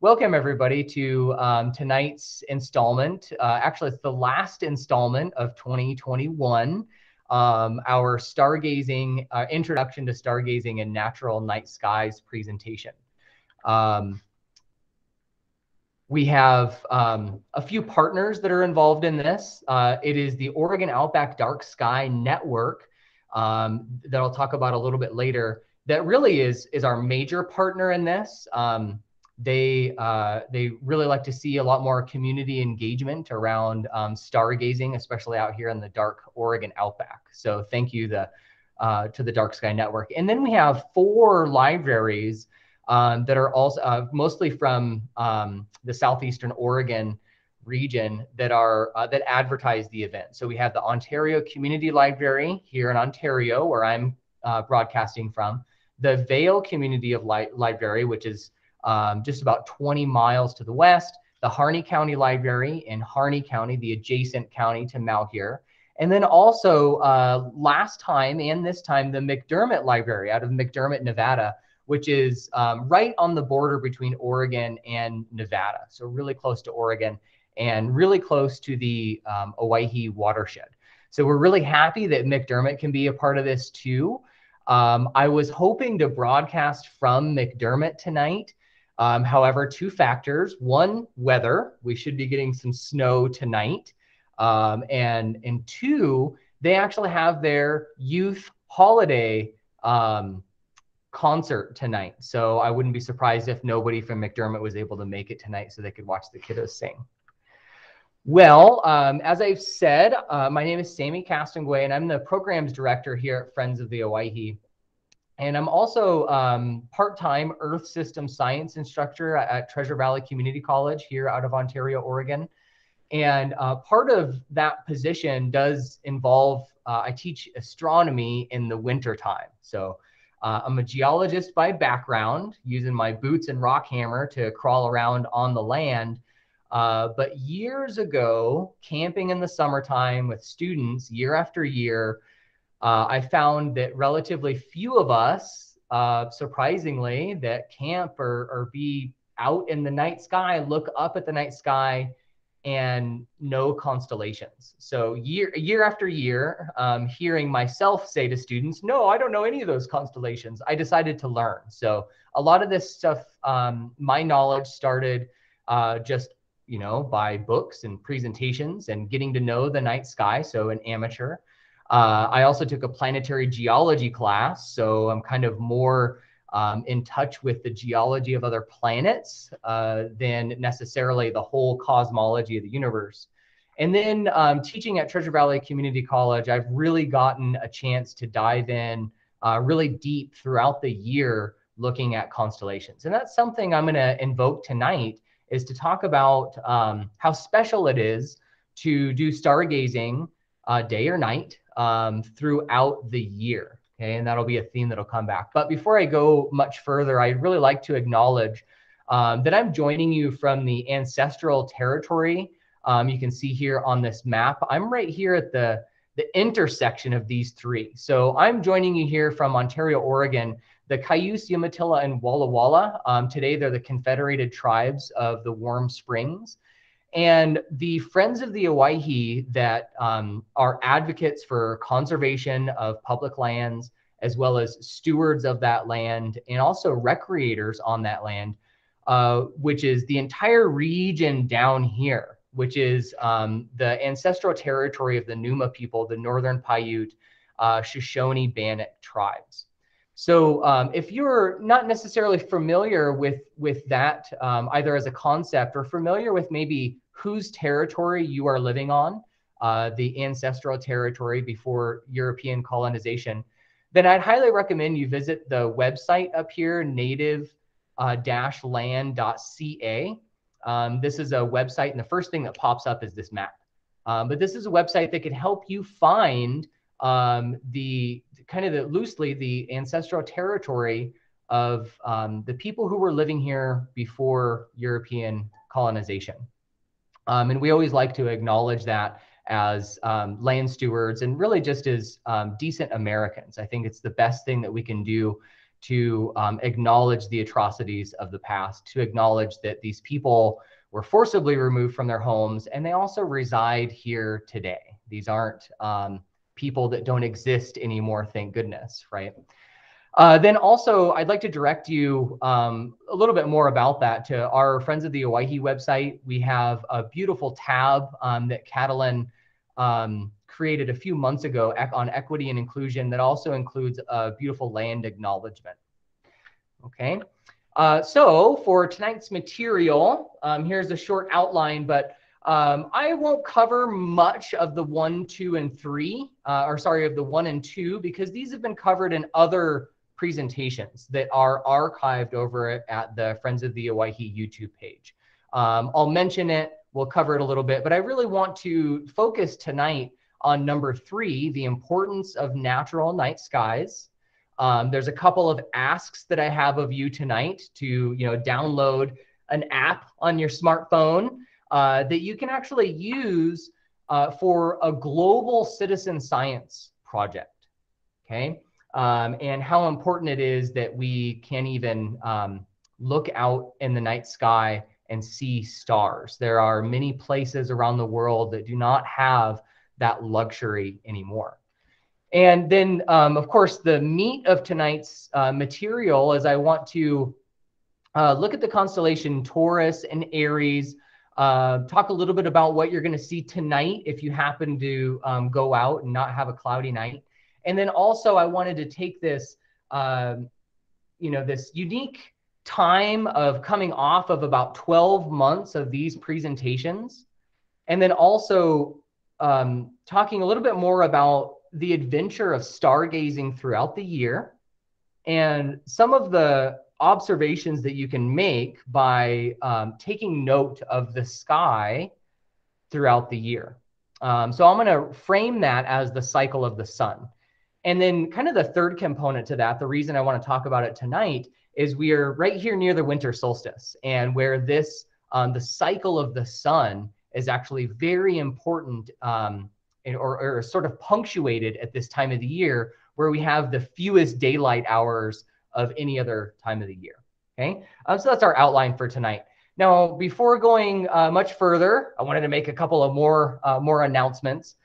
welcome everybody to um, tonight's installment. Uh, actually, it's the last installment of 2021. Um, our stargazing uh, introduction to stargazing and natural night skies presentation. Um, we have um, a few partners that are involved in this. Uh, it is the Oregon Outback Dark Sky Network um, that I'll talk about a little bit later. That really is is our major partner in this. Um, they uh, they really like to see a lot more community engagement around um, stargazing, especially out here in the dark Oregon Outback. So thank you the uh, to the Dark Sky Network. And then we have four libraries um, that are also uh, mostly from um, the southeastern Oregon region that are uh, that advertise the event. So we have the Ontario Community Library here in Ontario, where I'm uh, broadcasting from. The Vale Community of Li Library, which is um, just about 20 miles to the west. The Harney County Library in Harney County, the adjacent county to Malheur. And then also uh, last time and this time, the McDermitt Library out of McDermitt, Nevada, which is um, right on the border between Oregon and Nevada. So really close to Oregon and really close to the um, Owyhee watershed. So we're really happy that McDermitt can be a part of this too. Um, I was hoping to broadcast from McDermitt tonight. Um, however, two factors. One, weather. We should be getting some snow tonight. Um, and, and two, they actually have their youth holiday um, concert tonight. So I wouldn't be surprised if nobody from McDermitt was able to make it tonight so they could watch the kiddos sing. Well, um, as I've said, uh, my name is Sammy Castonguay, and I'm the programs director here at Friends of the Owyhee. And I'm also um, part-time Earth System Science instructor at Treasure Valley Community College here out of Ontario, Oregon. And uh, part of that position does involve, uh, I teach astronomy in the winter time. So uh, I'm a geologist by background, using my boots and rock hammer to crawl around on the land. Uh, but years ago, camping in the summertime with students year after year, uh, I found that relatively few of us, uh, surprisingly, that camp or, or be out in the night sky, look up at the night sky and no constellations. So year year after year, um, hearing myself say to students, "No, I don't know any of those constellations." I decided to learn. So a lot of this stuff, um, my knowledge started uh, just you know by books and presentations and getting to know the night sky. So an amateur. Uh, I also took a planetary geology class, so I'm kind of more um, in touch with the geology of other planets uh, than necessarily the whole cosmology of the universe. And then um, teaching at Treasure Valley Community College, I've really gotten a chance to dive in uh, really deep throughout the year looking at constellations. And that's something I'm going to invoke tonight is to talk about um, how special it is to do stargazing uh, day or night um, throughout the year. Okay, and that'll be a theme that'll come back. But before I go much further, I'd really like to acknowledge um, that I'm joining you from the ancestral territory. Um, you can see here on this map, I'm right here at the, the intersection of these three. So I'm joining you here from Ontario, Oregon, the Cayuse, Umatilla, and Walla Walla. Um, today, they're the Confederated Tribes of the Warm Springs. And the Friends of the Owyhee that um, are advocates for conservation of public lands, as well as stewards of that land, and also recreators on that land, uh, which is the entire region down here, which is um, the ancestral territory of the Numa people, the Northern Paiute, uh, Shoshone Bannock tribes. So um, if you're not necessarily familiar with with that, um, either as a concept or familiar with maybe whose territory you are living on, uh, the ancestral territory before European colonization, then I'd highly recommend you visit the website up here, native-land.ca. Um, this is a website, and the first thing that pops up is this map. Um, but this is a website that can help you find um, the kind of the, loosely the ancestral territory of um, the people who were living here before European colonization. Um, and we always like to acknowledge that as um, land stewards and really just as um, decent Americans. I think it's the best thing that we can do to um, acknowledge the atrocities of the past, to acknowledge that these people were forcibly removed from their homes and they also reside here today. These aren't um, people that don't exist anymore, thank goodness, right? Uh, then also, I'd like to direct you um, a little bit more about that to our Friends of the Owyhee website. We have a beautiful tab um, that Catalin um, created a few months ago on equity and inclusion that also includes a beautiful land acknowledgement. Okay, uh, so for tonight's material, um, here's a short outline, but um, I won't cover much of the one, two, and three, uh, or sorry, of the one and two, because these have been covered in other presentations that are archived over at the Friends of the Owyhee YouTube page. Um, I'll mention it, we'll cover it a little bit, but I really want to focus tonight on number three, the importance of natural night skies. Um, there's a couple of asks that I have of you tonight to you know download an app on your smartphone uh, that you can actually use uh, for a global citizen science project. Okay um, and how important it is that we can even um, look out in the night sky and see stars. There are many places around the world that do not have that luxury anymore. And then, um, of course, the meat of tonight's uh, material is I want to uh, look at the constellation Taurus and Aries, uh, talk a little bit about what you're going to see tonight if you happen to um, go out and not have a cloudy night. And then also, I wanted to take this, um, you know, this unique time of coming off of about 12 months of these presentations, and then also um, talking a little bit more about the adventure of stargazing throughout the year and some of the observations that you can make by um, taking note of the sky throughout the year. Um, so I'm going to frame that as the cycle of the sun. And then, kind of the third component to that, the reason I want to talk about it tonight is we are right here near the winter solstice, and where this, um, the cycle of the sun is actually very important um, or, or sort of punctuated at this time of the year, where we have the fewest daylight hours of any other time of the year. Okay, um, so that's our outline for tonight. Now, before going uh, much further, I wanted to make a couple of more uh, more announcements.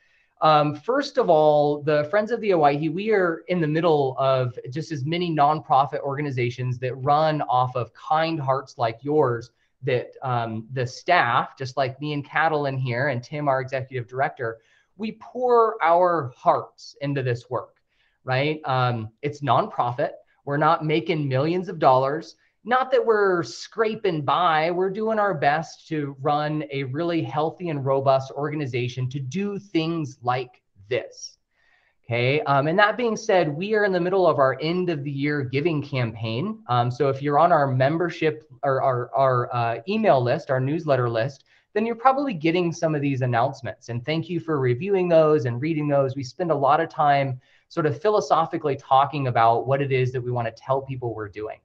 Um, first of all, the Friends of the Owyhee, we are in the middle of just as many nonprofit organizations that run off of kind hearts like yours. That um, the staff, just like me and Catalin here, and Tim, our executive director, we pour our hearts into this work, right? Um, it's nonprofit. We're not making millions of dollars not that we're scraping by, we're doing our best to run a really healthy and robust organization to do things like this. Okay. Um, and that being said, we are in the middle of our end of the year giving campaign. Um, so if you're on our membership or our, our uh, email list, our newsletter list, then you're probably getting some of these announcements. And thank you for reviewing those and reading those. We spend a lot of time sort of philosophically talking about what it is that we want to tell people we're doing.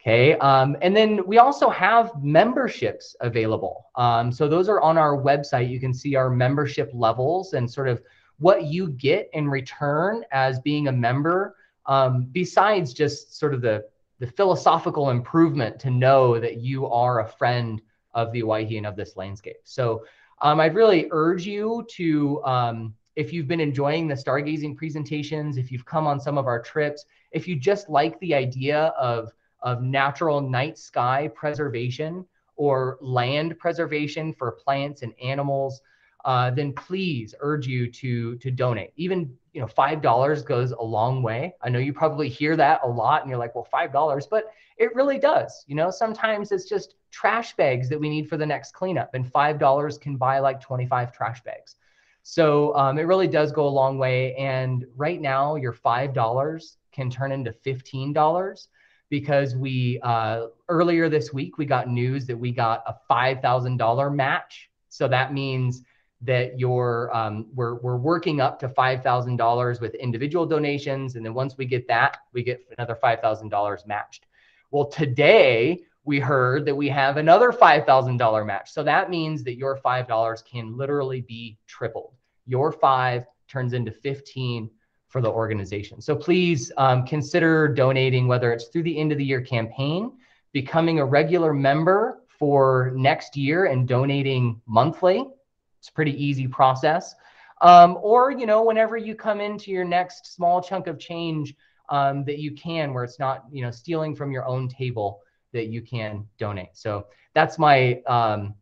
Okay, um, and then we also have memberships available. Um, so those are on our website. You can see our membership levels and sort of what you get in return as being a member, um, besides just sort of the, the philosophical improvement to know that you are a friend of the Owyhee and of this landscape. So um, I'd really urge you to, um, if you've been enjoying the stargazing presentations, if you've come on some of our trips, if you just like the idea of of natural night sky preservation or land preservation for plants and animals, uh, then please urge you to to donate. Even you know five dollars goes a long way. I know you probably hear that a lot, and you're like, well, five dollars, but it really does. You know, sometimes it's just trash bags that we need for the next cleanup, and five dollars can buy like 25 trash bags. So um, it really does go a long way. And right now, your five dollars can turn into fifteen dollars because we uh, earlier this week we got news that we got a five thousand dollar match. So that means that you're um, we're we're working up to five thousand dollars with individual donations, and then once we get that, we get another five thousand dollars matched. Well, today we heard that we have another five thousand dollar match. So that means that your five dollars can literally be tripled. Your five turns into fifteen for the organization. So please um, consider donating, whether it's through the end of the year campaign, becoming a regular member for next year and donating monthly. It's a pretty easy process. Um, or, you know, whenever you come into your next small chunk of change um, that you can, where it's not, you know, stealing from your own table that you can donate. So that's my um,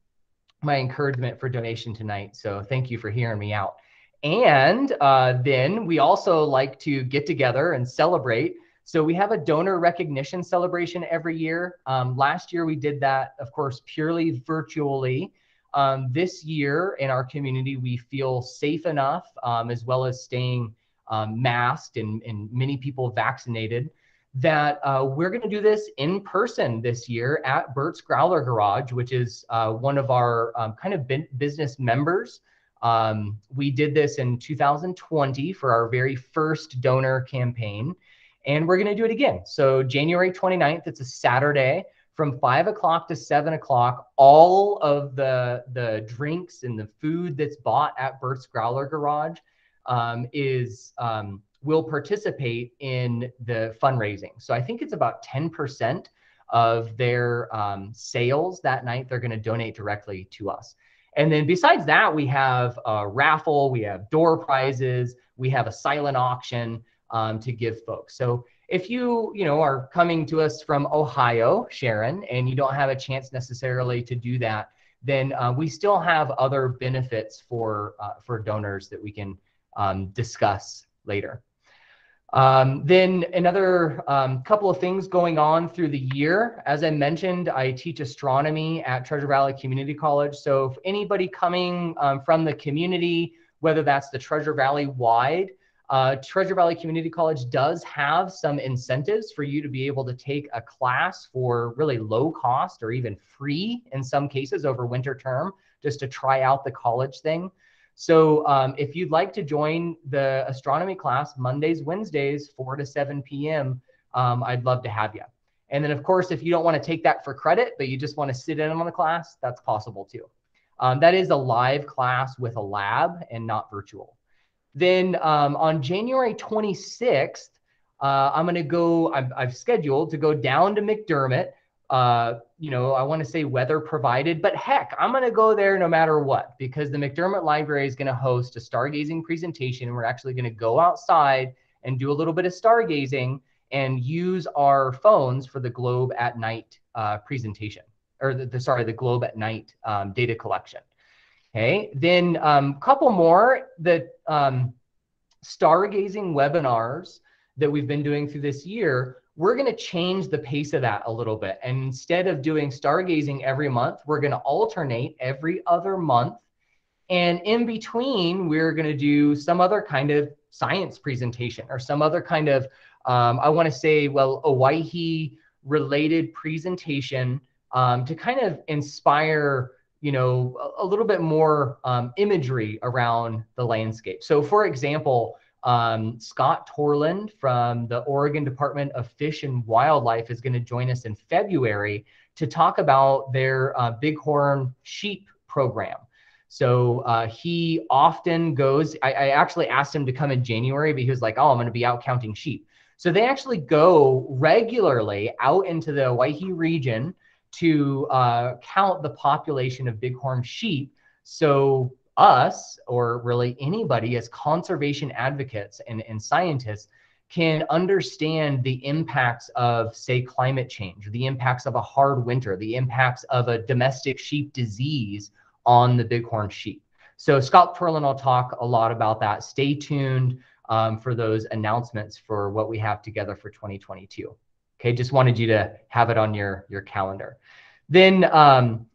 my encouragement for donation tonight. So thank you for hearing me out. And uh, then we also like to get together and celebrate. So we have a donor recognition celebration every year. Um, last year we did that, of course, purely virtually. Um, this year in our community, we feel safe enough, um, as well as staying um, masked and, and many people vaccinated, that uh, we're going to do this in person this year at Bert's Growler Garage, which is uh, one of our um, kind of business members. Um, we did this in 2020 for our very first donor campaign, and we're going to do it again. So, January 29th, it's a Saturday from five o'clock to seven o'clock. All of the, the drinks and the food that's bought at Bert's Growler Garage um, is um, will participate in the fundraising. So, I think it's about 10% of their um, sales that night they're going to donate directly to us. And then besides that, we have a raffle, we have door prizes, we have a silent auction um, to give folks. So if you, you know, are coming to us from Ohio, Sharon, and you don't have a chance necessarily to do that, then uh, we still have other benefits for uh, for donors that we can um, discuss later. Um, then another um, couple of things going on through the year. As I mentioned, I teach astronomy at Treasure Valley Community College. So if anybody coming um, from the community, whether that's the Treasure Valley wide, uh, Treasure Valley Community College does have some incentives for you to be able to take a class for really low cost or even free in some cases over winter term, just to try out the college thing. So um, if you'd like to join the astronomy class Mondays, Wednesdays, 4 to 7 p.m., um, I'd love to have you. And then, of course, if you don't want to take that for credit, but you just want to sit in on the class, that's possible too. Um, that is a live class with a lab and not virtual. Then um, on January 26th, uh, I'm going to go, I've, I've scheduled to go down to McDermitt uh, you know, I want to say weather provided, but heck, I'm going to go there no matter what because the McDermitt Library is going to host a stargazing presentation. And We're actually going to go outside and do a little bit of stargazing and use our phones for the globe at night uh, presentation or the, the, sorry, the globe at night um, data collection. Okay, then a um, couple more the um, stargazing webinars that we've been doing through this year we're going to change the pace of that a little bit. And instead of doing stargazing every month, we're going to alternate every other month. And in between, we're going to do some other kind of science presentation or some other kind of, um, I want to say, well, Owyhee related presentation um, to kind of inspire you know a, a little bit more um, imagery around the landscape so for example um, Scott Torland from the Oregon Department of Fish and Wildlife is going to join us in February to talk about their uh, bighorn sheep program. So uh, he often goes, I, I, actually asked him to come in January, but he was like, oh, I'm going to be out counting sheep. So they actually go regularly out into the Owyhee region to uh, count the population of bighorn sheep. So us, or really anybody as conservation advocates and, and scientists, can understand the impacts of, say, climate change, the impacts of a hard winter, the impacts of a domestic sheep disease on the bighorn sheep. So Scott Torland will talk a lot about that. Stay tuned um, for those announcements for what we have together for 2022. Okay, just wanted you to have it on your, your calendar. Then um,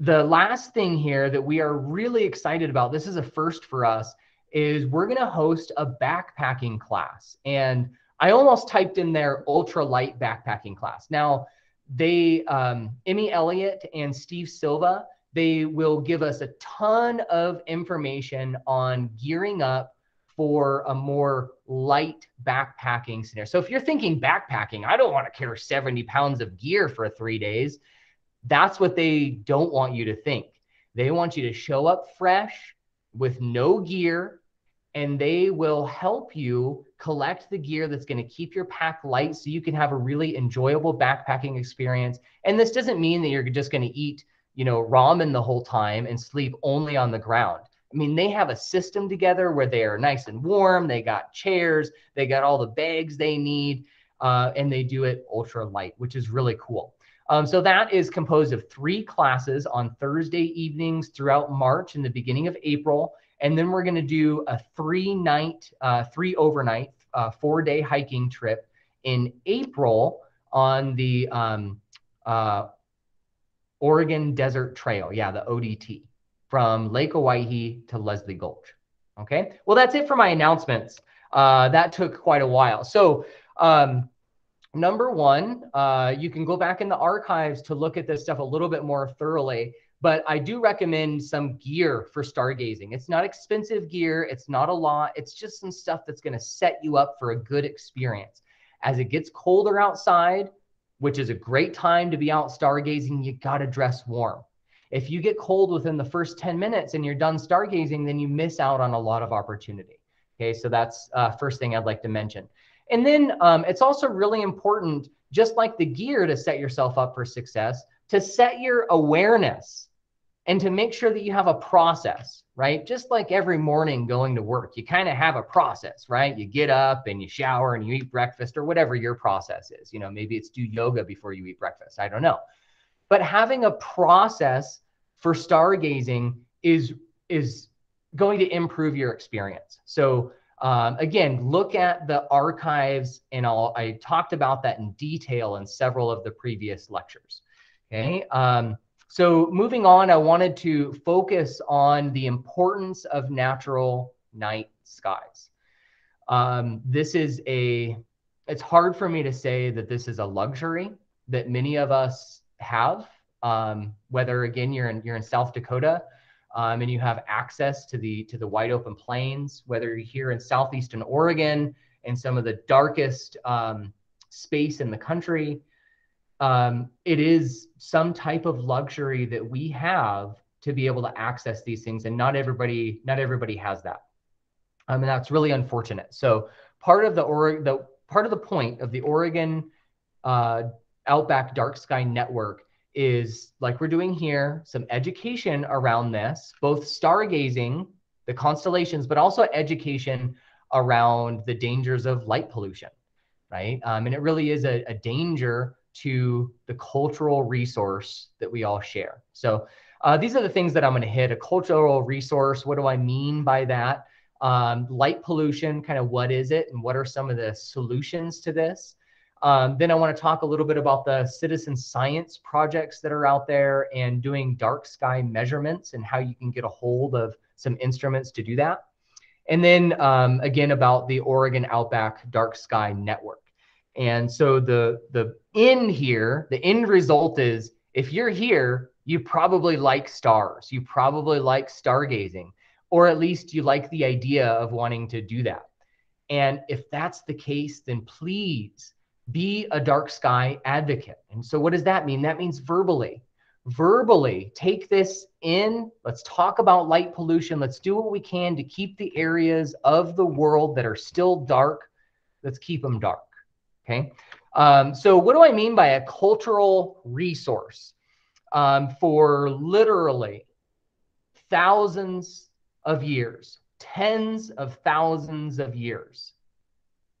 the last thing here that we are really excited about, this is a first for us, is we're going to host a backpacking class. And I almost typed in there ultra light backpacking class. Now, they, um, Emmy Elliott and Steve Silva, they will give us a ton of information on gearing up for a more light backpacking scenario. So if you're thinking backpacking, I don't want to carry 70 pounds of gear for three days. That's what they don't want you to think. They want you to show up fresh with no gear and they will help you collect the gear that's going to keep your pack light so you can have a really enjoyable backpacking experience. And this doesn't mean that you're just going to eat, you know, ramen the whole time and sleep only on the ground. I mean, they have a system together where they are nice and warm. They got chairs, they got all the bags they need, uh, and they do it ultra light, which is really cool. Um, so that is composed of three classes on Thursday evenings throughout March and the beginning of April. And then we're going to do a three night, uh, three overnight, uh, four day hiking trip in April on the um, uh, Oregon Desert Trail. Yeah, the ODT from Lake Owyhee to Leslie Gulch. Okay. Well, that's it for my announcements. Uh, that took quite a while. So, um, number one, uh, you can go back in the archives to look at this stuff a little bit more thoroughly. But I do recommend some gear for stargazing. It's not expensive gear, it's not a lot. It's just some stuff that's going to set you up for a good experience. As it gets colder outside, which is a great time to be out stargazing, you got to dress warm. If you get cold within the first 10 minutes and you're done stargazing, then you miss out on a lot of opportunity. Okay, so that's uh, first thing I'd like to mention. And then um, it's also really important, just like the gear to set yourself up for success, to set your awareness and to make sure that you have a process, right? Just like every morning going to work, you kind of have a process, right? You get up and you shower and you eat breakfast or whatever your process is. You know, maybe it's do yoga before you eat breakfast. I don't know. But having a process for stargazing is is going to improve your experience. So um, again, look at the archives, and I'll, I talked about that in detail in several of the previous lectures. Okay. Um, so moving on, I wanted to focus on the importance of natural night skies. Um, this is a, it's hard for me to say that this is a luxury that many of us have, um, whether again, you're in, you're in South Dakota um, and you have access to the, to the wide open plains, whether you're here in Southeastern Oregon in some of the darkest um, space in the country, um, it is some type of luxury that we have to be able to access these things and not everybody not everybody has that. Um, and that's really unfortunate. So part of the or the part of the point of the oregon uh, outback dark sky network is like we're doing here some education around this both stargazing the constellations but also education around the dangers of light pollution right um, and it really is a, a danger to the cultural resource that we all share. So uh, these are the things that I'm going to hit. A cultural resource. What do I mean by that? Um, light pollution, kind of what is it, and what are some of the solutions to this? Um, then I want to talk a little bit about the citizen science projects that are out there and doing dark sky measurements and how you can get a hold of some instruments to do that. And then um, again about the Oregon Outback Dark Sky Network. And so the the end here, the end result is if you're here, you probably like stars. You probably like stargazing, or at least you like the idea of wanting to do that. And if that's the case, then please be a dark sky advocate. And so what does that mean? That means verbally. Verbally take this in. Let's talk about light pollution. Let's do what we can to keep the areas of the world that are still dark. Let's keep them dark. Okay. Um, so what do I mean by a cultural resource? Um, for literally thousands of years, tens of thousands of years,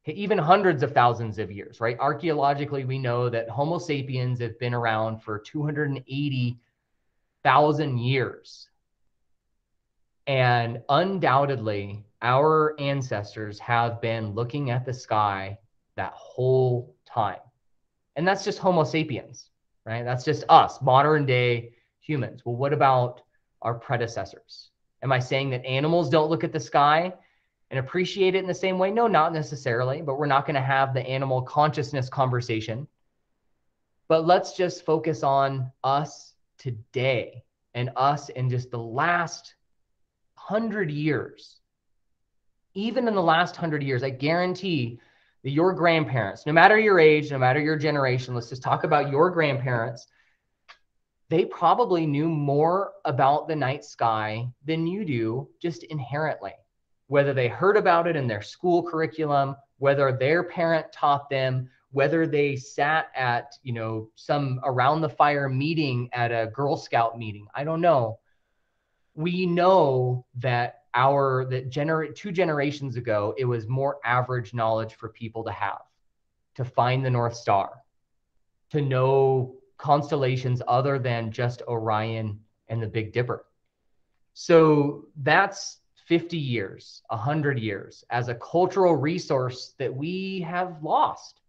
even hundreds of thousands of years, right? Archaeologically, we know that Homo sapiens have been around for 280,000 years. And undoubtedly, our ancestors have been looking at the sky that whole time. And that's just Homo sapiens, right? That's just us, modern day humans. Well, what about our predecessors? Am I saying that animals don't look at the sky and appreciate it in the same way? No, not necessarily, but we're not going to have the animal consciousness conversation. But let's just focus on us today and us in just the last hundred years. Even in the last hundred years, I guarantee that your grandparents, no matter your age, no matter your generation, let's just talk about your grandparents. They probably knew more about the night sky than you do just inherently, whether they heard about it in their school curriculum, whether their parent taught them, whether they sat at, you know, some around the fire meeting at a Girl Scout meeting. I don't know. We know that our that generate two generations ago, it was more average knowledge for people to have, to find the North Star, to know constellations other than just Orion and the Big Dipper. So that's 50 years, 100 years as a cultural resource that we have lost.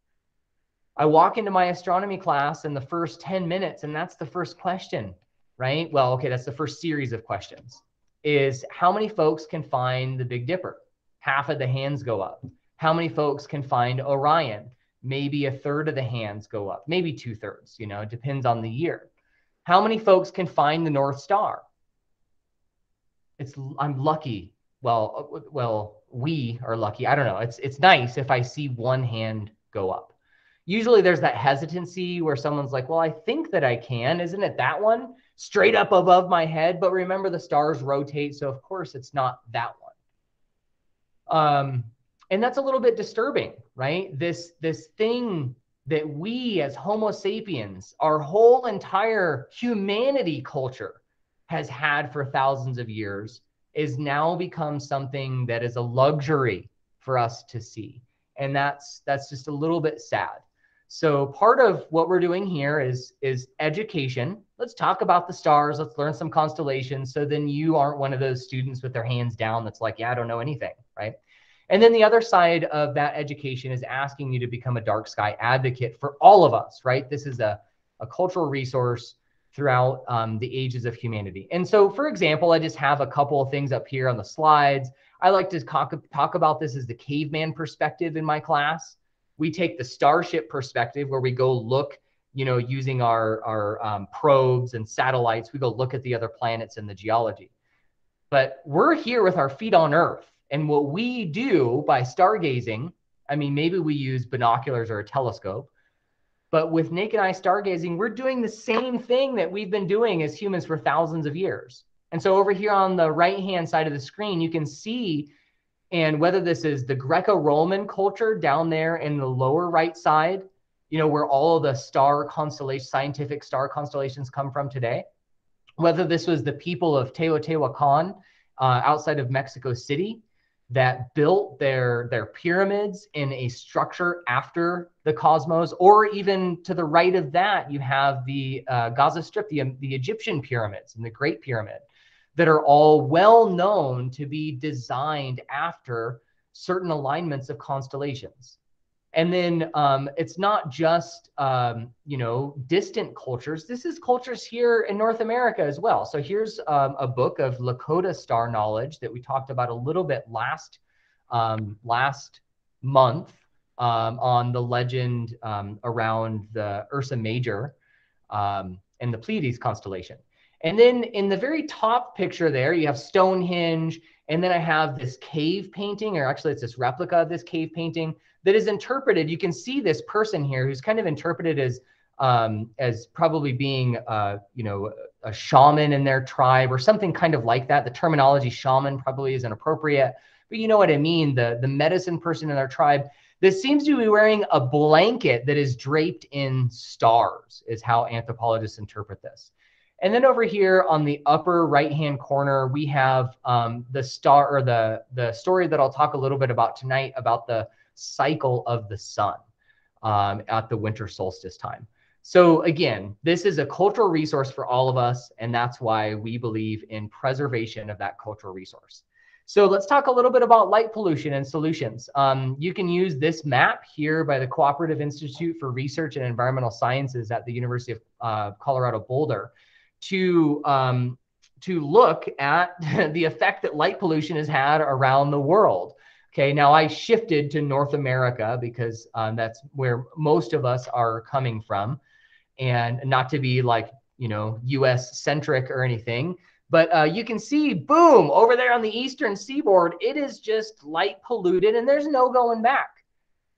I walk into my astronomy class in the first 10 minutes, and that's the first question, right? Well, okay, that's the first series of questions is how many folks can find the Big Dipper? Half of the hands go up. How many folks can find Orion? Maybe a third of the hands go up, maybe two thirds, you know, it depends on the year. How many folks can find the North Star? It's I'm lucky. Well, uh, well, we are lucky. I don't know. It's it's nice if I see one hand go up. Usually there's that hesitancy where someone's like, "Well, I think that I can. Isn't it that one straight up above my head?" But remember the stars rotate, so of course it's not that one. Um and that's a little bit disturbing, right? This this thing that we as homo sapiens, our whole entire humanity culture has had for thousands of years is now become something that is a luxury for us to see. And that's that's just a little bit sad. So part of what we're doing here is is education. Let's talk about the stars. Let's learn some constellations. So then you aren't one of those students with their hands down that's like yeah i don't know anything right? And then the other side of that education is asking you to become a dark sky advocate for all of us right? This is a, a cultural resource throughout um, the ages of humanity. And so, for example, I just have a couple of things up here on the slides. I like to talk, talk about this as the caveman perspective in my class. We take the starship perspective where we go look, you know, using our, our um, probes and satellites, we go look at the other planets and the geology. But we're here with our feet on Earth. And what we do by stargazing, I mean, maybe we use binoculars or a telescope, but with naked eye stargazing, we're doing the same thing that we've been doing as humans for thousands of years. And so over here on the right hand side of the screen, you can see, and whether this is the Greco Roman culture down there in the lower right side, you know, where all the star constellation, scientific star constellations come from today, whether this was the people of Teotihuacan uh, outside of Mexico City, that built their their pyramids in a structure after the cosmos or even to the right of that you have the uh, gaza strip the, the egyptian pyramids and the great pyramid that are all well known to be designed after certain alignments of constellations and then um, it's not just um, you know distant cultures. This is cultures here in north america as well. So here's um, a book of lakota star knowledge that we talked about a little bit last um, last month um, on the legend um, around the ursa major and the pleiades constellation. And then in the very top picture there you have stonehenge and then i have this cave painting or actually it's this replica of this cave painting that is interpreted. You can see this person here who's kind of interpreted as um, as probably being uh, you know a shaman in their tribe or something kind of like that. The terminology shaman probably isn't appropriate, but you know what I mean. The the medicine person in their tribe. This seems to be wearing a blanket that is draped in stars, is how anthropologists interpret this. And then over here on the upper right-hand corner, we have um, the star or the the story that I'll talk a little bit about tonight about the cycle of the sun um, at the winter solstice time. So again, this is a cultural resource for all of us, and that's why we believe in preservation of that cultural resource. So let's talk a little bit about light pollution and solutions. Um, you can use this map here by the Cooperative Institute for Research and Environmental Sciences at the University of uh, Colorado Boulder to um, to look at the effect that light pollution has had around the world. Okay, now I shifted to North America because um, that's where most of us are coming from, and not to be like you know U.S. centric or anything, but uh, you can see, boom, over there on the eastern seaboard, it is just light polluted, and there's no going back.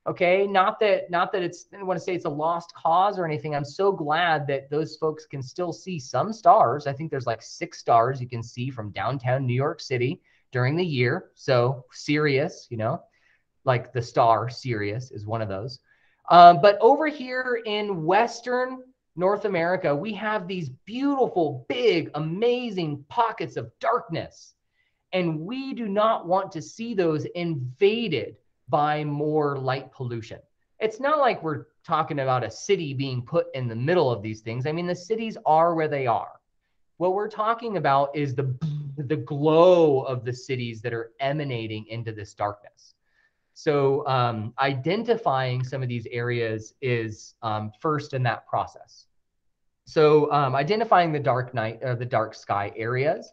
Okay, not that not that it's I want to say it's a lost cause or anything. I'm so glad that those folks can still see some stars. I think there's like six stars you can see from downtown New York City during the year. So Sirius, you know, like the star Sirius is one of those. Um, but over here in Western North America, we have these beautiful, big, amazing pockets of darkness. And we do not want to see those invaded by more light pollution. It's not like we're talking about a city being put in the middle of these things. I mean, the cities are where they are. What we're talking about is the the glow of the cities that are emanating into this darkness. So um, identifying some of these areas is um, first in that process. So um, identifying the dark night or the dark sky areas.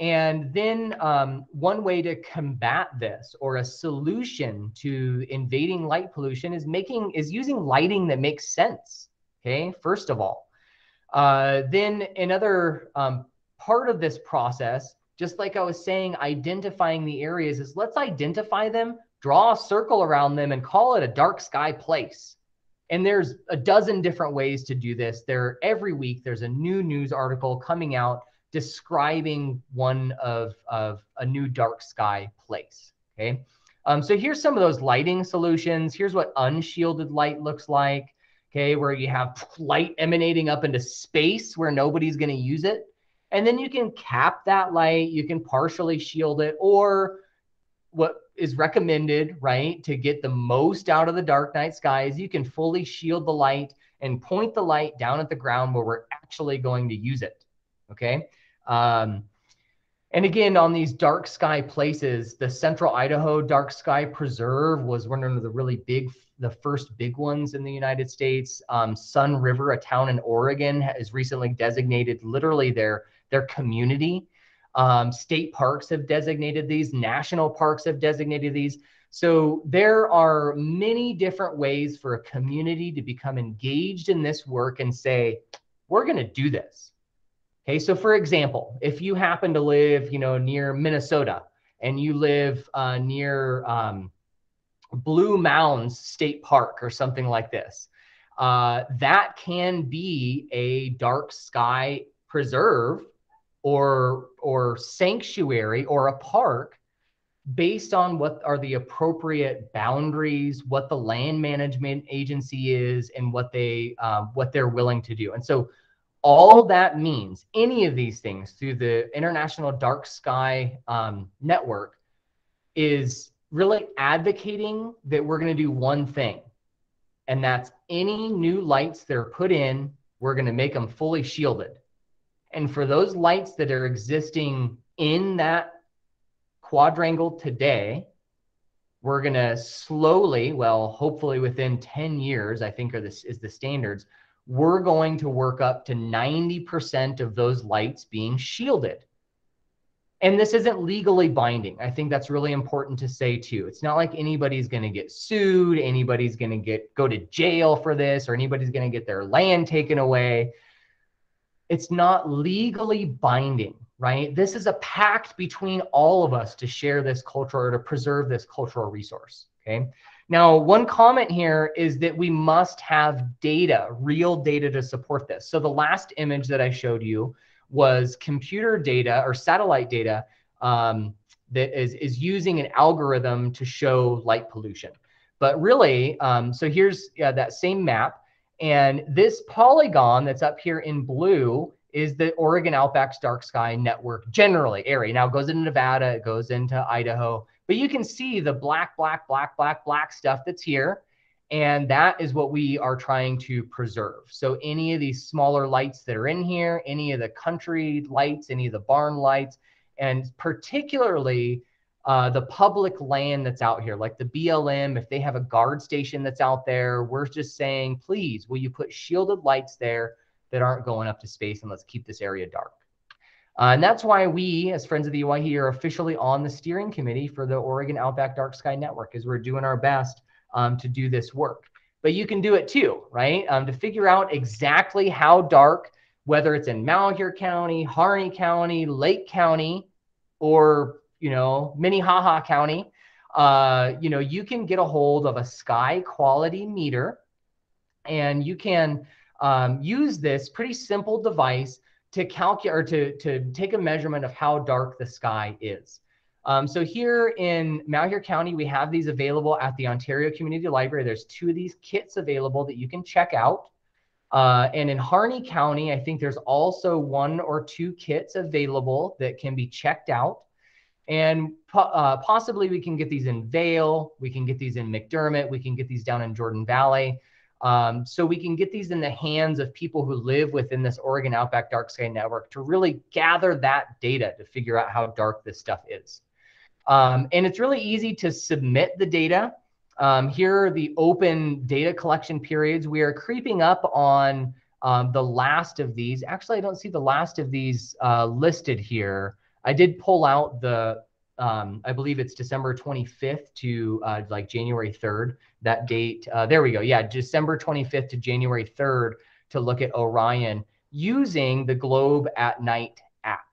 And then um, one way to combat this or a solution to invading light pollution is making is using lighting that makes sense. Okay, first of all. Uh, then another um, part of this process, just like I was saying, identifying the areas is let's identify them, draw a circle around them, and call it a dark sky place. And there's a dozen different ways to do this. There every week there's a new news article coming out describing one of, of a new dark sky place. Okay. Um, so here's some of those lighting solutions. Here's what unshielded light looks like. Okay, where you have light emanating up into space where nobody's going to use it. And then you can cap that light, you can partially shield it, or what is recommended, right, to get the most out of the dark night sky is you can fully shield the light and point the light down at the ground where we're actually going to use it. Okay. Um, and again, on these dark sky places, the Central Idaho Dark Sky Preserve was one of the really big, the first big ones in the United States. Um, Sunriver, a town in Oregon, has recently designated literally their their community. Um, state parks have designated these, national parks have designated these. So there are many different ways for a community to become engaged in this work and say, we're going to do this. Okay, so for example, if you happen to live, you know, near Minnesota and you live uh, near um, Blue Mounds State Park or something like this, uh, that can be a dark sky preserve or or sanctuary or a park based on what are the appropriate boundaries, what the land management agency is, and what they um, what they're willing to do. And so, all that means any of these things through the International Dark Sky um, Network is really advocating that we're going to do one thing, and that's any new lights that are put in, we're going to make them fully shielded. And for those lights that are existing in that quadrangle today, we're going to slowly, well, hopefully within 10 years, I think are this is the standards, we're going to work up to 90% of those lights being shielded. And this isn't legally binding. I think that's really important to say too. It's not like anybody's going to get sued, anybody's going to get go to jail for this or anybody's going to get their land taken away it's not legally binding, right? This is a pact between all of us to share this cultural or to preserve this cultural resource. Okay. Now, one comment here is that we must have data, real data to support this. So the last image that I showed you was computer data or satellite data um, that is, is using an algorithm to show light pollution. But really, um, so here's yeah, that same map. And this polygon that's up here in blue is the Oregon Outback's dark sky network generally area. Now it goes into Nevada, it goes into Idaho, but you can see the black, black, black, black, black stuff that's here. And that is what we are trying to preserve. So any of these smaller lights that are in here, any of the country lights, any of the barn lights, and particularly uh, the public land that's out here, like the BLM, if they have a guard station that's out there, we're just saying, please, will you put shielded lights there that aren't going up to space and let's keep this area dark. Uh, and that's why we, as Friends of the Owyhee, are officially on the steering committee for the Oregon Outback Dark Sky Network, as we're doing our best um, to do this work. But you can do it too, right? Um, to figure out exactly how dark, whether it's in Malheur County, Harney County, Lake County, or you know, Minnehaha County, uh, you know, you can get a hold of a sky quality meter and you can um, use this pretty simple device to calculate or to, to take a measurement of how dark the sky is. Um, so here in Malheur County, we have these available at the Ontario Community Library. There's two of these kits available that you can check out. Uh, and in Harney County, I think there's also one or two kits available that can be checked out. And uh, possibly we can get these in Vale, we can get these in McDermitt, we can get these down in Jordan Valley. Um, so we can get these in the hands of people who live within this Oregon Outback Dark Sky Network to really gather that data to figure out how dark this stuff is. Um, and it's really easy to submit the data. Um, here are the open data collection periods. We are creeping up on um, the last of these. Actually, I don't see the last of these uh, listed here. I did pull out the, um, I believe it's December 25th to uh, like January 3rd, that date. Uh, there we go. Yeah, December 25th to January 3rd to look at Orion using the Globe at Night app.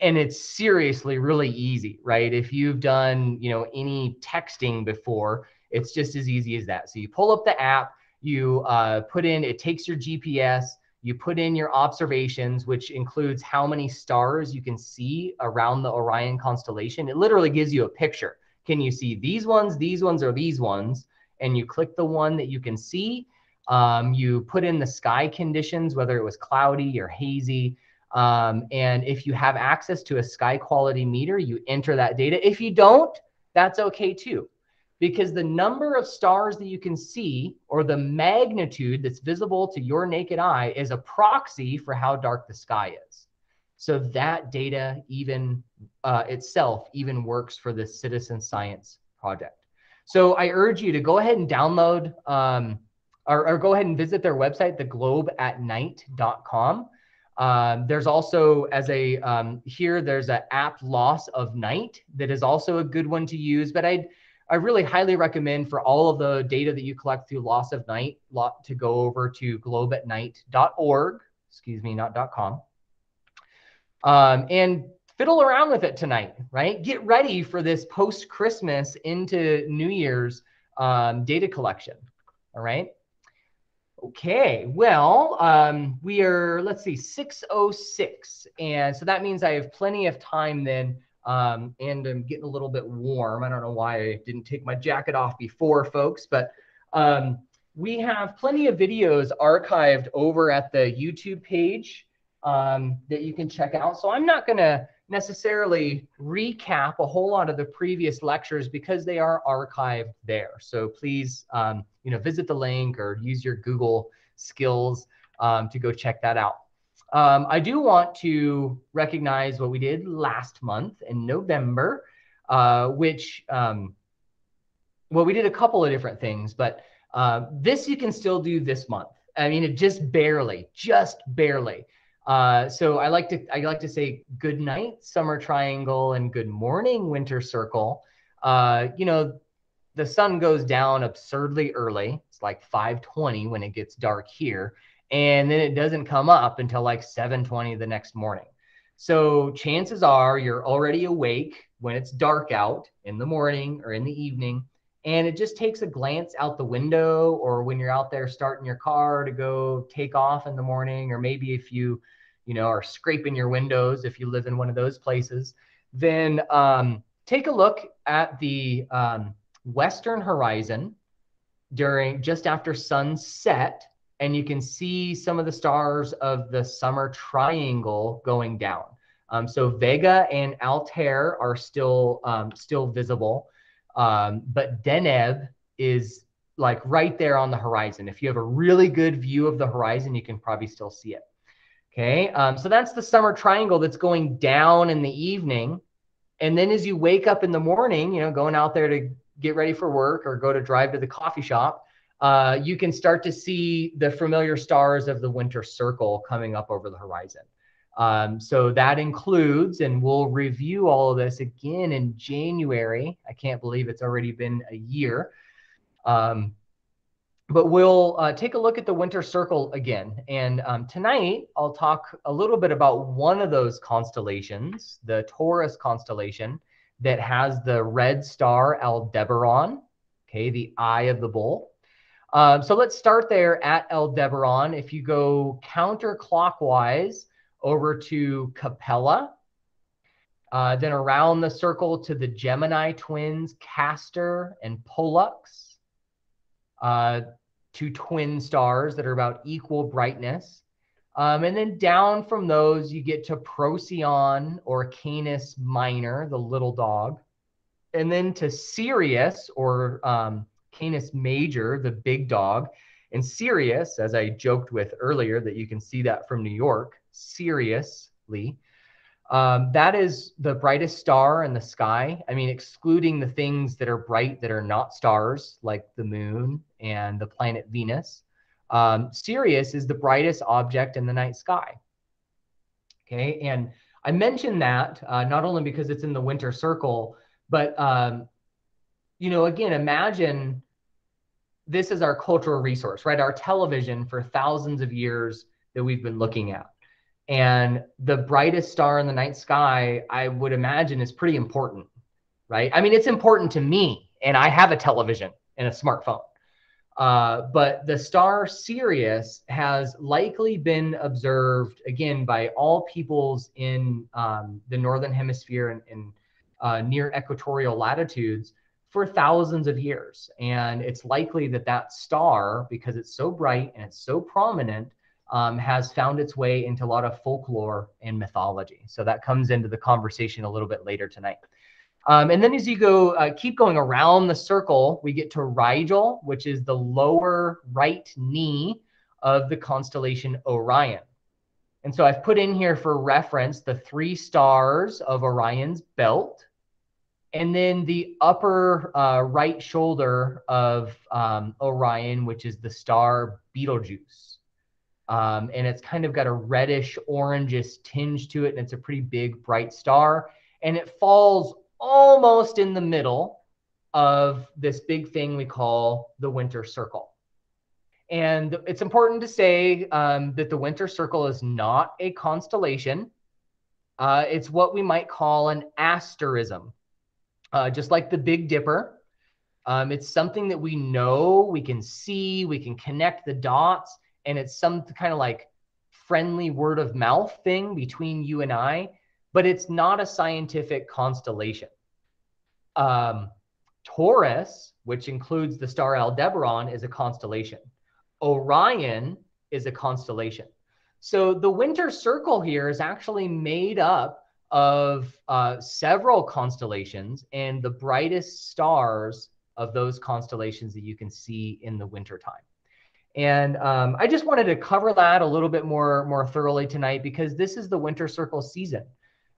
and it's seriously really easy, right? If you've done, you know, any texting before, it's just as easy as that. So you pull up the app, you uh, put in, it takes your GPS, you put in your observations, which includes how many stars you can see around the Orion constellation. It literally gives you a picture. Can you see these ones, these ones, or these ones? And you click the one that you can see. Um, you put in the sky conditions, whether it was cloudy or hazy. Um, and if you have access to a sky quality meter, you enter that data. If you don't, that's okay too, because the number of stars that you can see or the magnitude that's visible to your naked eye is a proxy for how dark the sky is. So that data even uh, itself even works for the citizen science project. So I urge you to go ahead and download um, or, or, go ahead and visit their website, theglobeatnight.com. Um, there's also as a um, here there's an app loss of night that is also a good one to use. But I I really highly recommend for all of the data that you collect through loss of night lot to go over to globeatnight.org. Excuse me, not .com. Um, and fiddle around with it tonight, right? Get ready for this post Christmas into New Year's um, data collection. All right. Okay, well, um, we are, let's see, 6.06. And so that means I have plenty of time then. Um, and I'm getting a little bit warm. I don't know why I didn't take my jacket off before, folks, but um, we have plenty of videos archived over at the YouTube page um, that you can check out. So I'm not going to necessarily recap a whole lot of the previous lectures because they are archived there. So please, um, you know, visit the link or use your Google skills um, to go check that out. Um, I do want to recognize what we did last month in November, uh, which, um, well, we did a couple of different things, but uh, this you can still do this month. I mean, it just barely, just barely. Uh, so I like to I like to say good night, summer triangle, and good morning, winter circle. Uh, you know, the sun goes down absurdly early. It's like 5:20 when it gets dark here, and then it doesn't come up until like 7:20 the next morning. So chances are you're already awake when it's dark out in the morning or in the evening. And it just takes a glance out the window or when you're out there starting your car to go take off in the morning, or maybe if you you know, are scraping your windows if you live in one of those places, then um, take a look at the um, western horizon during just after sunset, and you can see some of the stars of the summer triangle going down. Um, so Vega and Altair are still um, still visible, um, but Deneb is like right there on the horizon. If you have a really good view of the horizon, you can probably still see it. Okay, um, so that's the summer triangle that's going down in the evening. And then as you wake up in the morning, you know, going out there to get ready for work or go to drive to the coffee shop, uh, you can start to see the familiar stars of the winter circle coming up over the horizon. Um, so that includes, and we'll review all of this again in January. I can't believe it's already been a year. Um, but we'll uh, take a look at the winter circle again. And um, tonight, I'll talk a little bit about one of those constellations, the Taurus constellation, that has the red star Aldebaran, okay, the eye of the bull. Um, so let's start there at Aldebaran. If you go counterclockwise over to Capella, Uh, then around the circle to the Gemini twins, Castor and Pollux, uh, two twin stars that are about equal brightness. Um, and then down from those, you get to Procyon or Canis Minor, the little dog. And then to Sirius or um, Canis Major, the big dog. And Sirius, as I joked with earlier, that you can see that from New York, seriously, um, that is the brightest star in the sky. I mean, excluding the things that are bright that are not stars, like the moon and the planet Venus. Um, Sirius is the brightest object in the night sky. Okay, and I mentioned that uh, not only because it's in the winter circle, but um, you know, again, imagine this is our cultural resource, right? Our television for thousands of years that we've been looking at. And the brightest star in the night sky, I would imagine, is pretty important, right? I mean, it's important to me, and I have a television and a smartphone. Uh, but the star Sirius has likely been observed again by all peoples in um, the northern hemisphere and, and uh, near equatorial latitudes for thousands of years. And it's likely that that star, because it's so bright and it's so prominent, um, has found its way into a lot of folklore and mythology. So that comes into the conversation a little bit later tonight. Um, and then as you go, uh, keep going around the circle, we get to Rigel, which is the lower right knee of the constellation Orion. And so I've put in here for reference the three stars of Orion's belt, and then the upper uh, right shoulder of um, Orion, which is the star Betelgeuse. Um, and it's kind of got a reddish orangish tinge to it, and it's a pretty big, bright star. And it falls almost in the middle of this big thing we call the winter circle. And it's important to say um, that the winter circle is not a constellation. Uh, it's what we might call an asterism, uh, just like the Big Dipper. Um, it's something that we know, we can see, we can connect the dots, and it's some kind of like friendly word of mouth thing between you and I but it's not a scientific constellation. Um, Taurus, which includes the star Aldebaran, is a constellation. Orion is a constellation. So the winter circle here is actually made up of uh, several constellations and the brightest stars of those constellations that you can see in the wintertime. And um, I just wanted to cover that a little bit more, more thoroughly tonight because this is the winter circle season.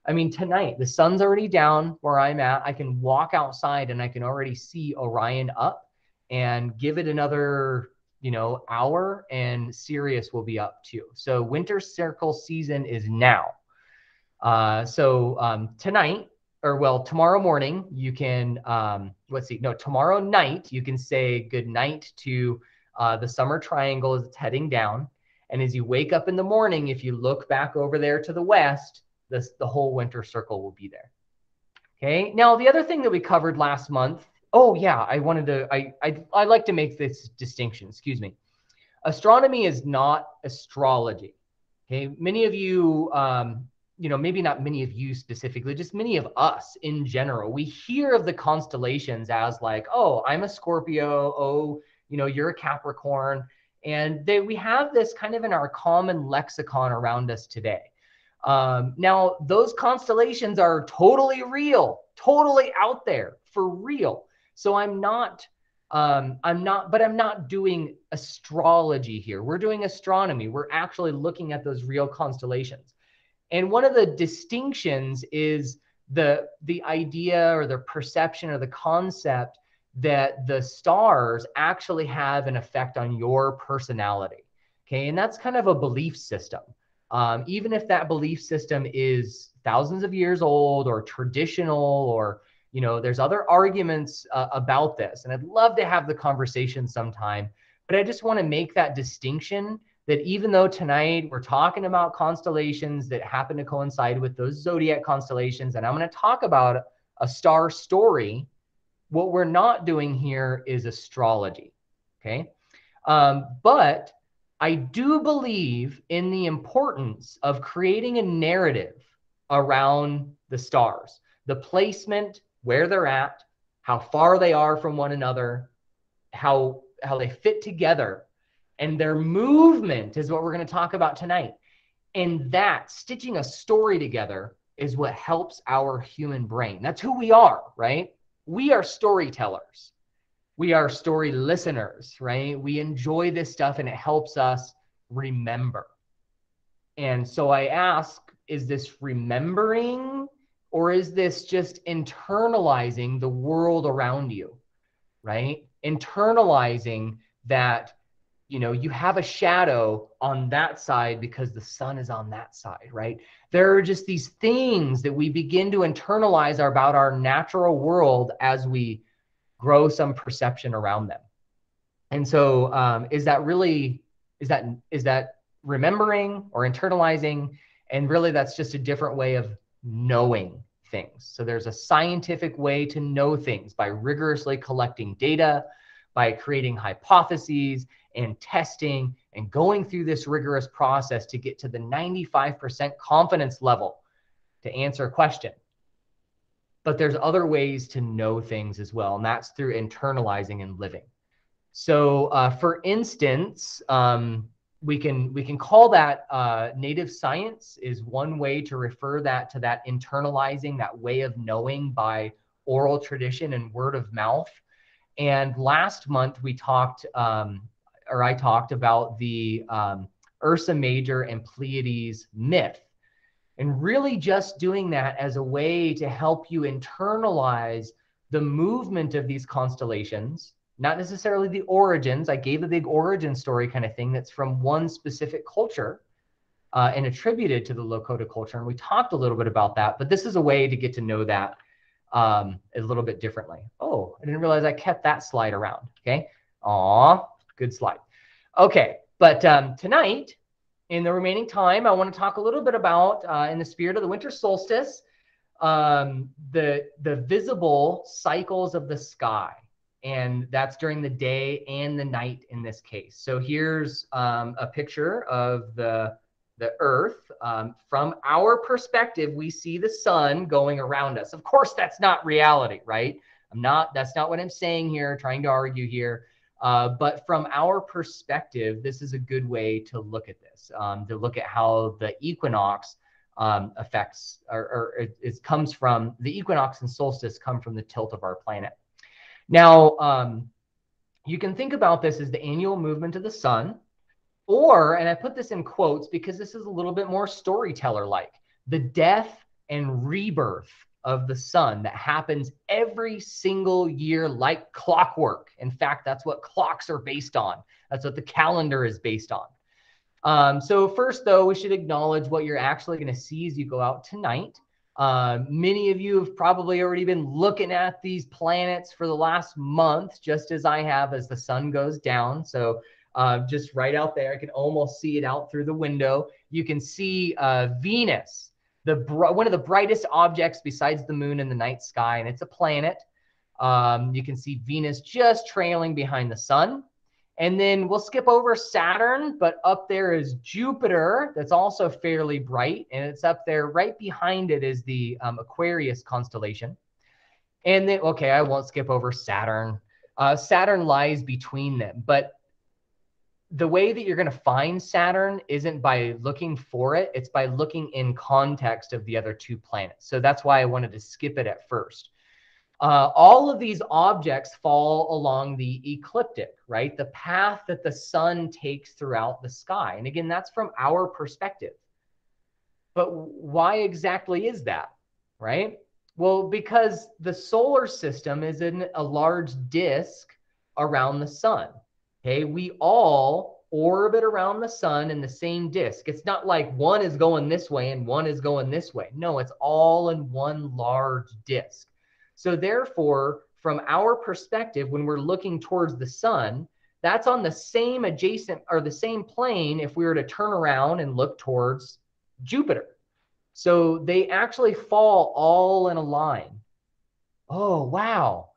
I mean, tonight, the sun's already down where I'm at. I can walk outside and I can already see Orion up and give it another, you know, hour and Sirius will be up too. So winter circle season is now. Uh, so um, tonight, or well, tomorrow morning, you can, um, let's see, no, tomorrow night, you can say good night to uh, the summer triangle as it's heading down. And as you wake up in the morning, if you look back over there to the west, this the whole winter circle will be there. Okay. Now the other thing that we covered last month. Oh yeah, I wanted to. I I I like to make this distinction. Excuse me. Astronomy is not astrology. Okay. Many of you, um, you know, maybe not many of you specifically, just many of us in general, we hear of the constellations as like, oh, I'm a Scorpio. Oh, you know, you're a Capricorn. And they, we have this kind of in our common lexicon around us today. Um, now, those constellations are totally real, totally out there for real. So I'm not, um, I'm not, but I'm not doing astrology here. We're doing astronomy. We're actually looking at those real constellations. And one of the distinctions is the the idea or the perception or the concept that the stars actually have an effect on your personality. Okay, and that's kind of a belief system um, even if that belief system is thousands of years old or traditional or you know there's other arguments uh, about this and i'd love to have the conversation sometime but i just want to make that distinction that even though tonight we're talking about constellations that happen to coincide with those zodiac constellations and i'm going to talk about a star story what we're not doing here is astrology okay? Um, but I do believe in the importance of creating a narrative around the stars, the placement, where they're at, how far they are from one another, how how they fit together, and their movement is what we're going to talk about tonight. And that stitching a story together is what helps our human brain. That's who we are, right? We are storytellers. We are story listeners, right? We enjoy this stuff and it helps us remember. And so I ask, is this remembering or is this just internalizing the world around you, right? Internalizing that you know you have a shadow on that side because the sun is on that side right? There are just these things that we begin to internalize about our natural world as we grow some perception around them. And so um, is that really is that is that remembering or internalizing? And really that's just a different way of knowing things. So there's a scientific way to know things by rigorously collecting data by creating hypotheses and testing and going through this rigorous process to get to the 95% confidence level to answer a question. But there's other ways to know things as well, and that's through internalizing and living. So, uh, for instance, um, we can we can call that uh, native science is one way to refer that to that internalizing, that way of knowing by oral tradition and word of mouth. And last month we talked, um, or I talked about the um, Ursa Major and Pleiades myth. And really just doing that as a way to help you internalize the movement of these constellations, not necessarily the origins. I gave a big origin story kind of thing that's from one specific culture uh, and attributed to the Lakota culture. And we talked a little bit about that, but this is a way to get to know that um, a little bit differently. Oh, I didn't realize I kept that slide around. Okay. Aw, good slide. Okay. But um, tonight, in the remaining time, I want to talk a little bit about, uh, in the spirit of the winter solstice, um, the, the visible cycles of the sky. And that's during the day and the night in this case. So here's um, a picture of the the earth um, from our perspective we see the sun going around us of course that's not reality right i'm not that's not what i'm saying here trying to argue here uh, but from our perspective this is a good way to look at this um, to look at how the equinox um, affects or, or it, it, comes from the equinox and solstice come from the tilt of our planet. Now um, you can think about this as the annual movement of the sun or, and I put this in quotes because this is a little bit more storyteller like, the death and rebirth of the sun that happens every single year like clockwork. In fact, that's what clocks are based on. That's what the calendar is based on. Um, so first, though, we should acknowledge what you're actually going to see as you go out tonight. Uh, many of you have probably already been looking at these planets for the last month, just as I have as the sun goes down. So uh, just right out there. I can almost see it out through the window. You can see uh, Venus, the one of the brightest objects besides the moon in the night sky, and it's a planet. Um, you can see Venus just trailing behind the sun. And then we'll skip over Saturn, but up there is Jupiter, that's also fairly bright. And it's up there right behind it is the um, Aquarius constellation. And then, okay, I won't skip over Saturn. Uh, Saturn lies between them. But the way that you're going to find Saturn isn't by looking for it, it's by looking in context of the other two planets. So that's why I wanted to skip it at first. Uh, all of these objects fall along the ecliptic, right? The path that the sun takes throughout the sky. And again, that's from our perspective. But why exactly is that, right? Well, because the solar system is in a large disk around the sun. Okay, we all orbit around the sun in the same disk. It's not like one is going this way and one is going this way. No, it's all in one large disk. So, therefore, from our perspective, when we're looking towards the sun, that's on the same adjacent or the same plane if we were to turn around and look towards Jupiter. So they actually fall all in a line. Oh, wow.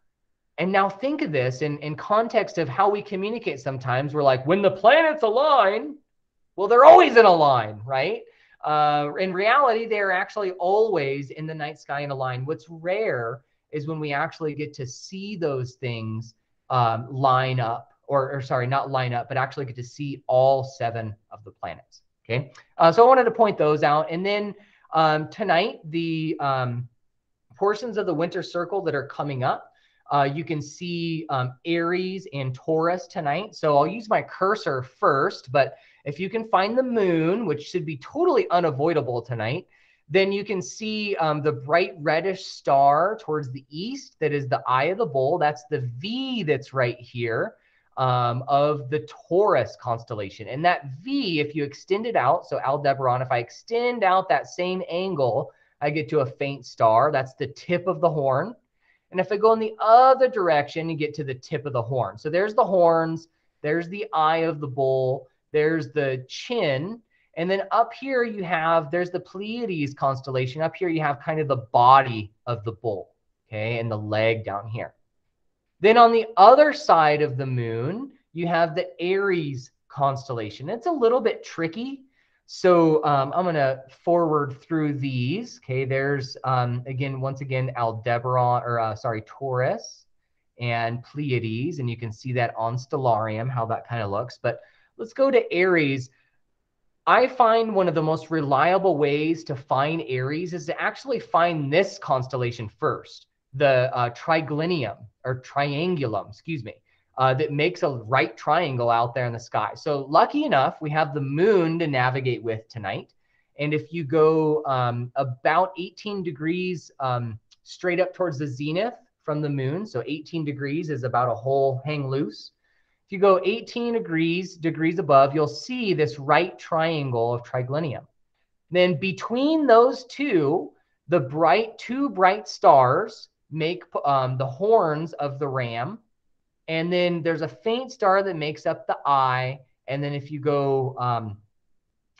And now think of this in, in context of how we communicate sometimes. We're like, when the planets align, well, they're always in a line, right? uh, in reality, they are actually always in the night sky in a line. What's rare is when we actually get to see those things um, line up, or, or, sorry, not line up, but actually get to see all seven of the planets. Okay, uh, so I wanted to point those out. And then um, tonight, the um, portions of the winter circle that are coming up, uh, you can see um, Aries and Taurus tonight. So I'll use my cursor first, but if you can find the moon, which should be totally unavoidable tonight, then you can see um, the bright reddish star towards the east that is the eye of the bull. That's the V that's right here um, of the Taurus constellation. And that V, if you extend it out, so Aldebaran, if I extend out that same angle, I get to a faint star. That's the tip of the horn. And if I go in the other direction, you get to the tip of the horn. So there's the horns, there's the eye of the bull, there's the chin. And then up here you have, there's the Pleiades constellation. Up here you have kind of the body of the bull, okay, and the leg down here. Then on the other side of the moon, you have the Aries constellation. It's a little bit tricky so um, I'm going to forward through these. Okay, there's, um, again, once again, Aldebaran, or uh, sorry, Taurus and Pleiades. And you can see that on Stellarium, how that kind of looks. But let's go to Aries. I find one of the most reliable ways to find Aries is to actually find this constellation first, the uh, or Triangulum, excuse me uh, that makes a right triangle out there in the sky. So lucky enough, we have the moon to navigate with tonight. And if you go um, about 18 degrees um, straight up towards the zenith from the moon, so 18 degrees is about a whole hang loose. If you go 18 degrees degrees above, you'll see this right triangle of Triangulum. Then between those two, the bright two bright stars make um, the horns of the ram and then there's a faint star that makes up the eye. And then if you go, um,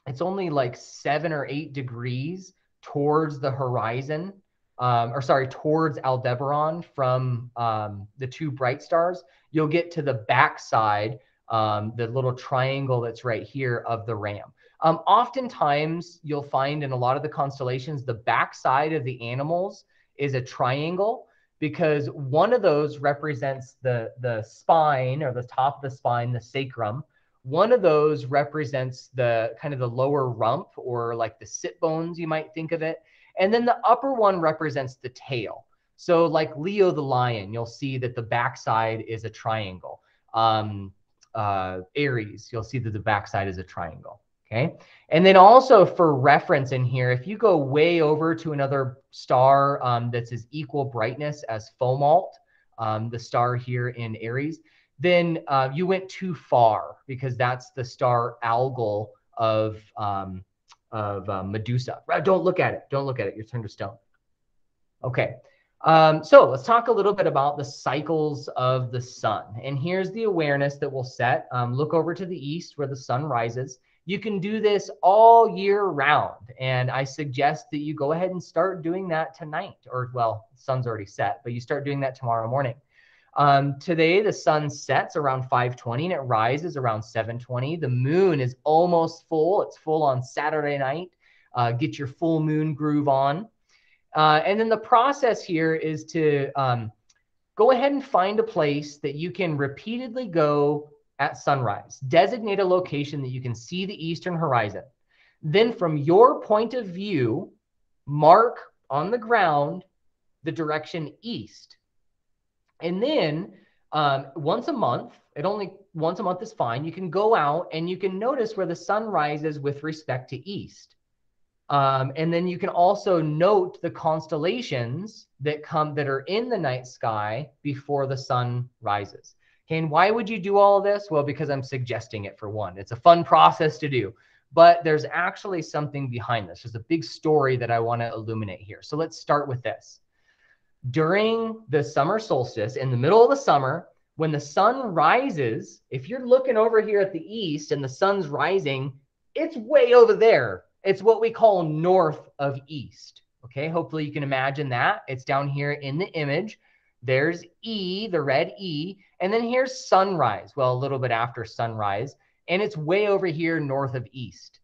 it's only like seven or eight degrees towards the horizon, um, or sorry, towards Aldebaran from um, the two bright stars. You'll get to the backside, um, the little triangle that's right here of the ram. Um, oftentimes, you'll find in a lot of the constellations, the backside of the animals is a triangle because one of those represents the, the spine or the top of the spine, the sacrum. One of those represents the kind of the lower rump or like the sit bones, you might think of it. And then the upper one represents the tail. So, like Leo the lion, you'll see that the backside is a triangle. Um, uh, Aries, you'll see that the backside is a triangle. Okay. And then also for reference in here, if you go way over to another star um, that's as equal brightness as Hamal, um, the star here in Aries, then uh, you went too far because that's the star Algol of, um, of uh, Medusa. Don't look at it. Don't look at it. You're turned to stone. Okay. Um, so let's talk a little bit about the cycles of the sun. And here's the awareness that we'll set. Um, look over to the east where the sun rises. You can do this all year round. And I suggest that you go ahead and start doing that tonight, or well, the sun's already set, but you start doing that tomorrow morning. Um, today, the sun sets around 520 and it rises around 720. The moon is almost full. It's full on Saturday night. Uh, get your full moon groove on. Uh, and then the process here is to um, go ahead and find a place that you can repeatedly go at sunrise. Designate a location that you can see the eastern horizon. Then, from your point of view, mark on the ground the direction east. And then, um, once a month, it only once a month is fine. You can go out and you can notice where the sun rises with respect to east. Um, and then you can also note the constellations that come that are in the night sky before the sun rises. And why would you do all this? Well, because I'm suggesting it for one. It's a fun process to do, but there's actually something behind this. There's a big story that I want to illuminate here. So let's start with this. During the summer solstice, in the middle of the summer, when the sun rises, if you're looking over here at the east and the sun's rising, it's way over there. It's what we call north of east. Okay, hopefully you can imagine that. It's down here in the image. There's E, the red E, and then here's sunrise. Well, a little bit after sunrise, and it's way over here north of east.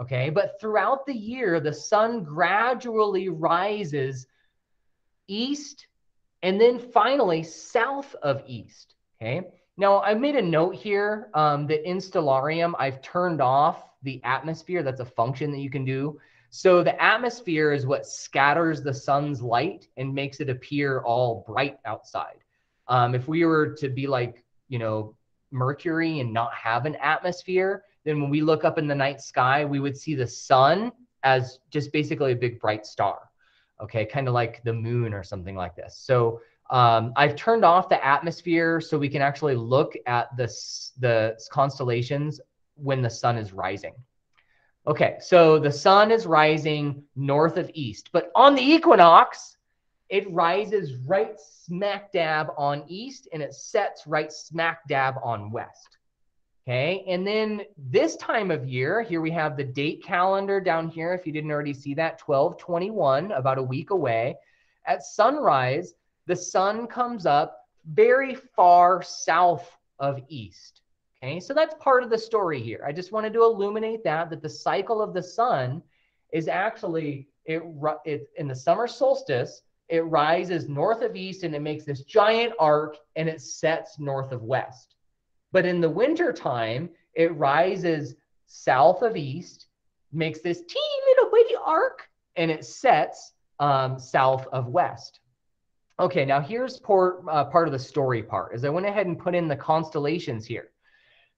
Okay. But throughout the year, the sun gradually rises east and then finally south of east. Okay. Now, I've made a note here um, that in Stellarium, I've turned off the atmosphere. That's a function that you can do. So the atmosphere is what scatters the sun's light and makes it appear all bright outside. Um, if we were to be like, you know, Mercury and not have an atmosphere, then when we look up in the night sky, we would see the sun as just basically a big bright star. Okay, kind of like the moon or something like this. So um, I've turned off the atmosphere so we can actually look at the, the constellations when the sun is rising. Okay, so the sun is rising north of east, but on the equinox, it rises right smack dab on east and it sets right smack dab on west. Okay, and then this time of year, here we have the date calendar down here. If you didn't already see that, 1221, about a week away. At sunrise, the sun comes up very far south of east. Okay, so that's part of the story here. I just wanted to illuminate that that the cycle of the sun is actually it, it in the summer solstice it rises north of east and it makes this giant arc and it sets north of west. But in the winter time, it rises south of east, makes this teeny little bitty arc, and it sets um, south of west. Okay, now here's uh, part of the story part, is I went ahead and put in the constellations here.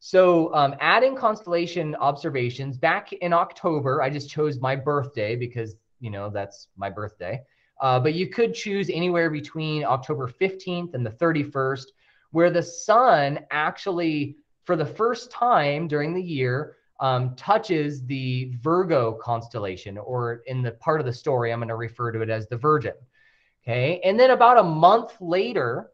So um, adding constellation observations back in October, I just chose my birthday because, you know, that's my birthday. Uh, but you could choose anywhere between October 15th and the 31st, where the sun actually, for the first time during the year, um, touches the Virgo constellation, or in the part of the story, I'm going to refer to it as the Virgin. Okay. And then about a month later,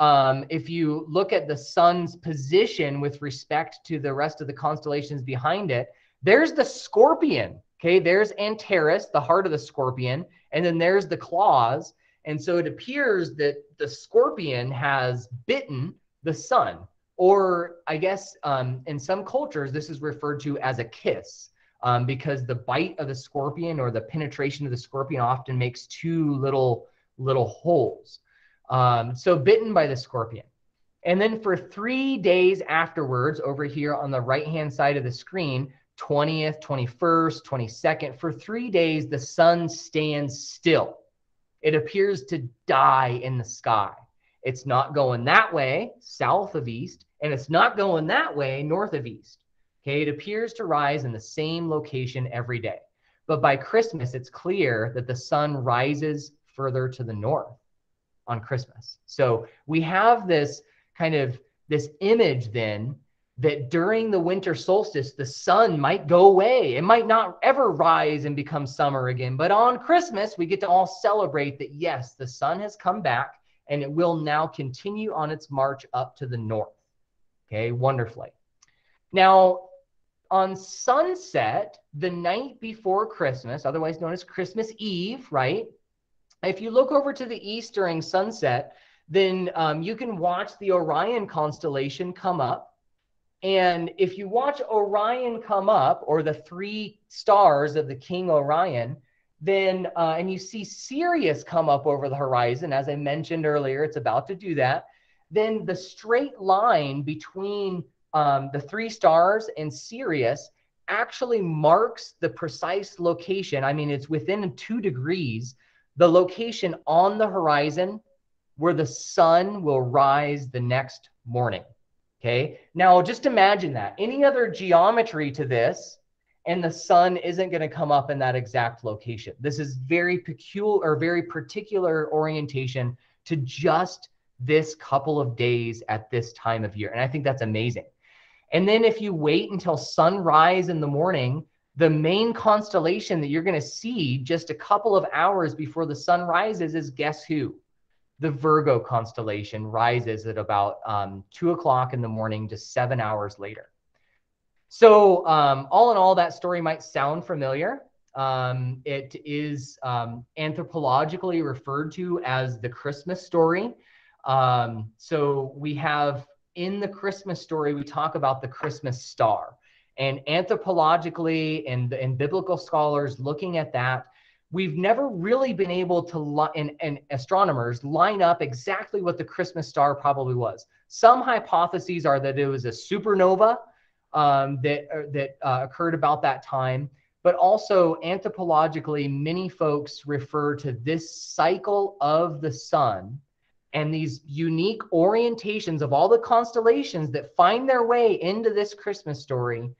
um, if you look at the sun's position with respect to the rest of the constellations behind it, there's the scorpion. Okay. There's Antares, the heart of the scorpion. And then there's the claws. And so it appears that the scorpion has bitten the sun. Or I guess um, in some cultures, this is referred to as a kiss. Um, because the bite of the scorpion or the penetration of the scorpion often makes two little little holes. Um, so bitten by the scorpion. And then for three days afterwards, over here on the right hand side of the screen, 20th, 21st, 22nd, for three days, the sun stands still. It appears to die in the sky. It's not going that way, south of east, and it's not going that way, north of east. Okay, it appears to rise in the same location every day. But by Christmas, it's clear that the sun rises further to the north on Christmas. So we have this kind of this image then that during the winter solstice, the sun might go away. It might not ever rise and become summer again. But on Christmas, we get to all celebrate that, yes, the sun has come back and it will now continue on its march up to the north. Okay, wonderfully. Now, on sunset, the night before Christmas, otherwise known as Christmas Eve, right? If you look over to the east during sunset, then um, you can watch the Orion constellation come up. And if you watch Orion come up, or the three stars of the King Orion, then uh, and you see Sirius come up over the horizon, as I mentioned earlier, it's about to do that. Then the straight line between um, the three stars and Sirius actually marks the precise location. I mean, it's within two degrees the location on the horizon where the sun will rise the next morning. Okay. Now, just imagine that. Any other geometry to this, and the sun isn't going to come up in that exact location. This is very peculiar or very particular orientation to just this couple of days at this time of year. And I think that's amazing. And then if you wait until sunrise in the morning, the main constellation that you're going to see just a couple of hours before the sun rises is guess who? The Virgo constellation rises at about um, two o'clock in the morning, just seven hours later. So, um, all in all, that story might sound familiar. Um, it is um, anthropologically referred to as the Christmas story. Um, so, we have in the Christmas story, we talk about the Christmas star. And anthropologically and, and biblical scholars looking at that, we've never really been able to, li- and, and astronomers line up exactly what the Christmas star probably was. Some hypotheses are that it was a supernova um, that, uh, that uh, occurred about that time. But also, anthropologically, many folks refer to this cycle of the sun and these unique orientations of all the constellations that find their way into this Christmas story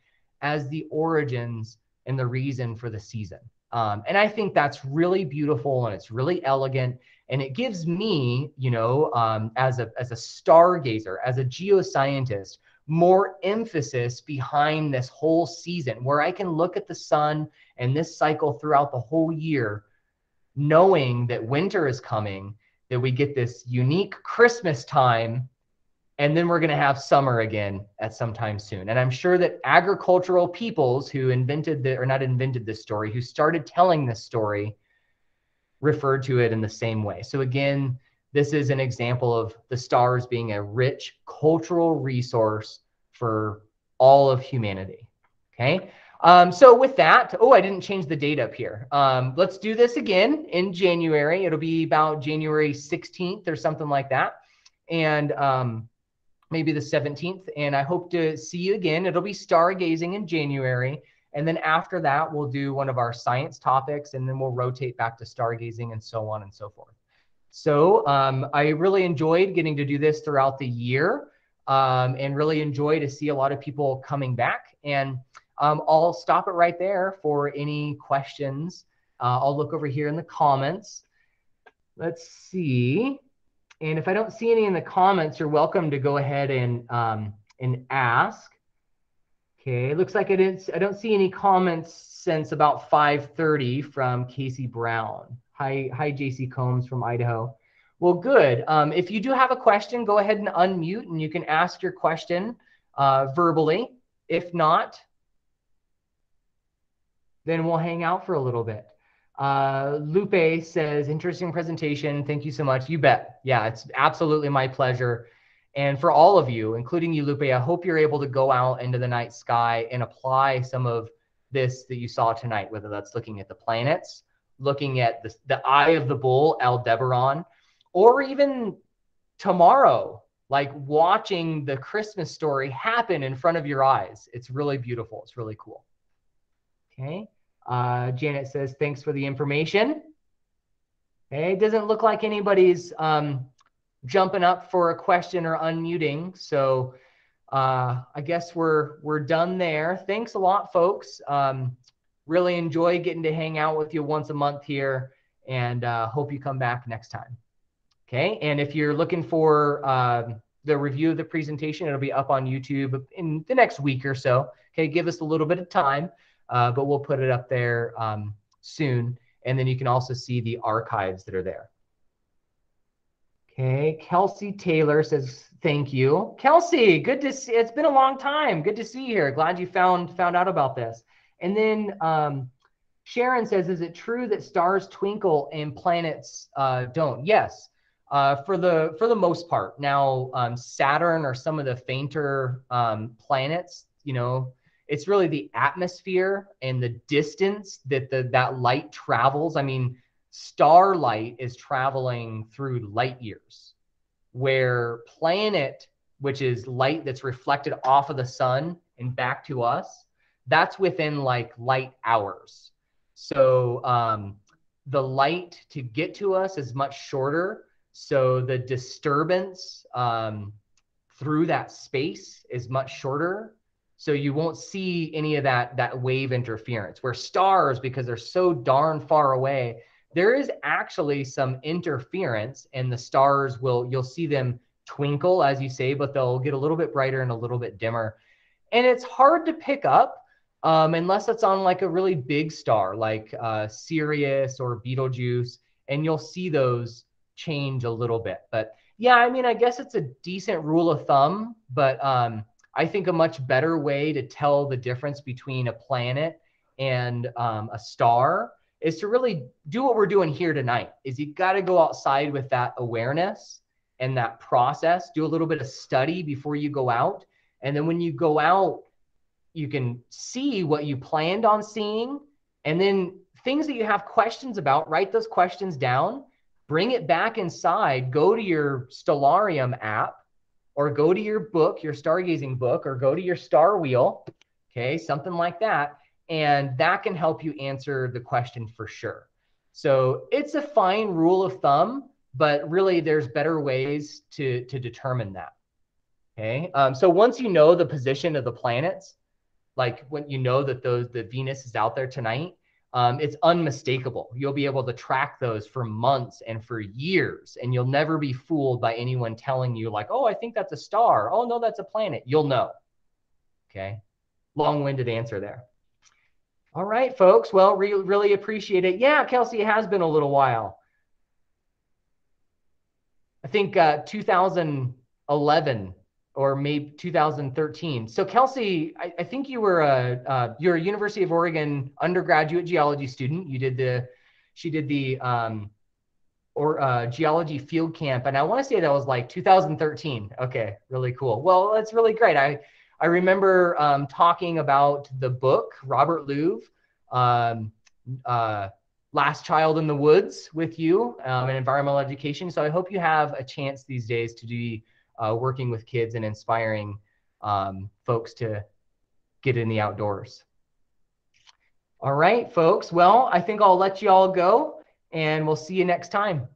as the origins and the reason for the season. Um, and I think that's really beautiful and it's really elegant. And it gives me, you know, um, as a as a stargazer, as a geoscientist, more emphasis behind this whole season, where I can look at the sun and this cycle throughout the whole year, knowing that winter is coming, that we get this unique Christmas time and then we're going to have summer again at some time soon. And I'm sure that agricultural peoples who invented the, or not invented this story, who started telling this story, referred to it in the same way. So again, this is an example of the stars being a rich cultural resource for all of humanity. Okay. Um, so with that, oh, I didn't change the date up here. Um, let's do this again in January. It'll be about January 16th or something like that. And um, maybe the 17th. And I hope to see you again. It'll be stargazing in January. And then after that, we'll do one of our science topics, and then we'll rotate back to stargazing and so on and so forth. So um, I really enjoyed getting to do this throughout the year um, and really enjoy to see a lot of people coming back. And um, I'll stop it right there for any questions. Uh, I'll look over here in the comments. Let's see. And if I don't see any in the comments, you're welcome to go ahead and um, and ask. Okay, it looks like I didn't. I don't see any comments since about 5:30 from Casey Brown. Hi, hi, JC Combs from Idaho. Well, good. Um, if you do have a question, go ahead and unmute, and you can ask your question uh, verbally. If not, then we'll hang out for a little bit. Uh, Lupe says, interesting presentation. Thank you so much. You bet. Yeah, it's absolutely my pleasure. And for all of you, including you, Lupe, I hope you're able to go out into the night sky and apply some of this that you saw tonight, whether that's looking at the planets, looking at the, the eye of the bull, Aldebaran, or even tomorrow, like watching the Christmas story happen in front of your eyes. It's really beautiful. It's really cool. Okay. Uh, Janet says, thanks for the information. Okay, it doesn't look like anybody's um, jumping up for a question or unmuting. So uh, I guess we're we're done there. Thanks a lot, folks. Um, really enjoy getting to hang out with you once a month here, and uh, hope you come back next time. Okay, and if you're looking for uh, the review of the presentation, it'll be up on YouTube in the next week or so. Okay, give us a little bit of time uh, but we'll put it up there um, soon. And then you can also see the archives that are there. Okay, Kelsey Taylor says thank you. Kelsey, good to see. It's been a long time. Good to see you here. Glad you found found out about this. And then um, Sharon says, is it true that stars twinkle and planets uh, don't? Yes, uh, for the for the most part. Now um, Saturn or some of the fainter um, planets, you know, it's really the atmosphere and the distance that the that light travels. I mean, starlight is traveling through light years, where planet, which is light that's reflected off of the sun and back to us, that's within like light hours. So um, the light to get to us is much shorter. So the disturbance um, through that space is much shorter so you won't see any of that that wave interference. Where stars, because they're so darn far away, there is actually some interference, and the stars will you'll see them twinkle as you say, but they'll get a little bit brighter and a little bit dimmer, and it's hard to pick up um, unless it's on like a really big star like uh, Sirius or Betelgeuse, and you'll see those change a little bit. But yeah, I mean, I guess it's a decent rule of thumb, but um, I think a much better way to tell the difference between a planet and um, a star is to really do what we're doing here tonight is you got to go outside with that awareness and that process do a little bit of study before you go out and then when you go out you can see what you planned on seeing and then things that you have questions about, write those questions down, bring it back inside, go to your Stellarium app or go to your book, your stargazing book, or go to your star wheel, okay, something like that. And that can help you answer the question for sure. So it's a fine rule of thumb, but really there's better ways to, to determine that. Okay. Um, so once you know the position of the planets, like when you know that those the Venus is out there tonight, um, it's unmistakable. You'll be able to track those for months and for years, and you'll never be fooled by anyone telling you, like, oh, I think that's a star. Oh, no, that's a planet. You'll know. Okay. Long winded answer there. All right, folks. Well, re- really appreciate it. Yeah, Kelsey, it has been a little while. I think uh, 2011 or maybe 2013. So Kelsey, I, I think you were a uh, you're a University of Oregon undergraduate geology student. You did the she did the um, or uh, geology field camp, and I want to say that was like 2013. Okay, really cool. Well, that's really great. I I remember um, talking about the book Robert Louv, um, uh, Last Child in the Woods, with you um, in environmental education. So I hope you have a chance these days to be uh, working with kids and inspiring um, folks to get in the outdoors. All right, folks. Well, I think I'll let you all go and we'll see you next time.